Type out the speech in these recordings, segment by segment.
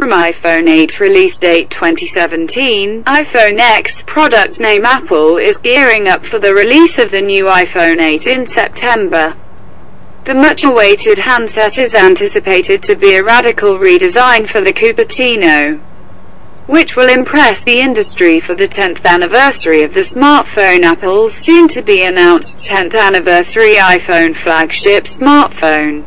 From iPhone 8 release date 2017, iPhone X product name Apple is gearing up for the release of the new iPhone 8 in September. The much-awaited handset is anticipated to be a radical redesign for the Cupertino, which will impress the industry for the 10th anniversary of the smartphone Apple's soon-to-be-announced 10th anniversary iPhone flagship smartphone.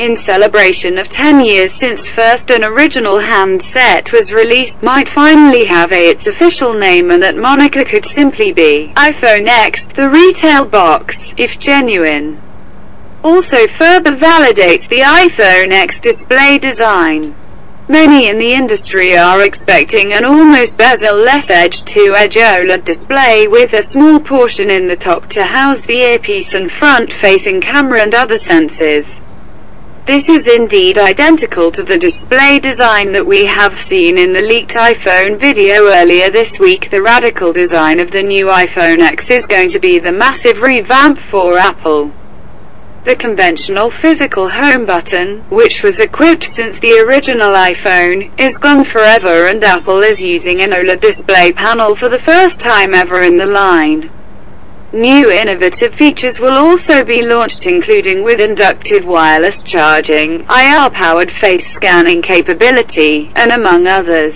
In celebration of 10 years since first an original handset was released might finally have a its official name and that moniker could simply be iPhone X, the retail box, if genuine. Also further validates the iPhone X display design. Many in the industry are expecting an almost bezel-less edge-to-edge OLED display with a small portion in the top to house the earpiece and front-facing camera and other sensors. This is indeed identical to the display design that we have seen in the leaked iPhone video earlier this week. The radical design of the new iPhone X is going to be the massive revamp for Apple. The conventional physical home button, which was equipped since the original iPhone, is gone forever and Apple is using an OLED display panel for the first time ever in the line. New innovative features will also be launched including with inductive wireless charging, IR-powered face scanning capability, and among others.